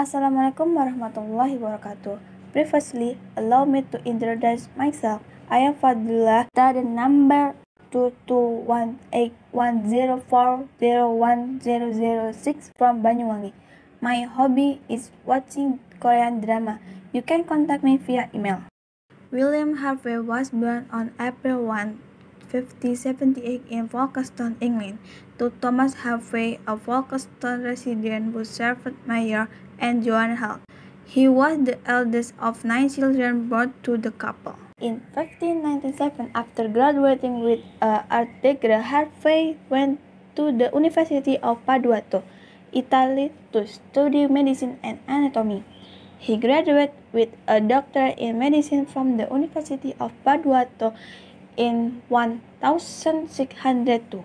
Assalamualaikum warahmatullahi wabarakatuh. Previously, allow me to introduce myself. I am Fadlullah, the number 22181040106 from Banyuwangi. My hobby is watching Korean drama. You can contact me via email. William Harvey was born on April 1, 1578 in Folkestone, England, to Thomas Harvey, a Folkestone resident who served Mayor and Joan Hall. He was the eldest of nine children born to the couple. In 1597, after graduating with a art degree, Harvey went to the University of Padua, Italy, to study medicine and anatomy. He graduated with a doctorate in medicine from the University of Padua in 1602.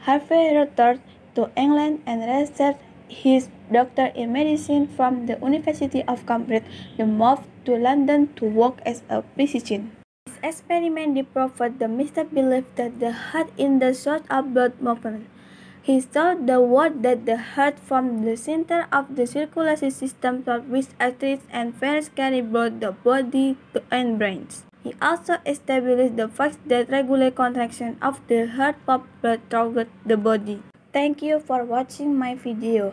Harvey returned to England and received his doctorate in medicine from the University of Cambridge, then moved to London to work as a physician. His experiment proved the mistaken belief that the heart in the source of blood movement. He saw the word that the heart formed the center of the circulatory system through which arteries and veins carry blood the body and brains. He also established the fact that regular contraction of the heart pumps blood throughout the body. Thank you for watching my video.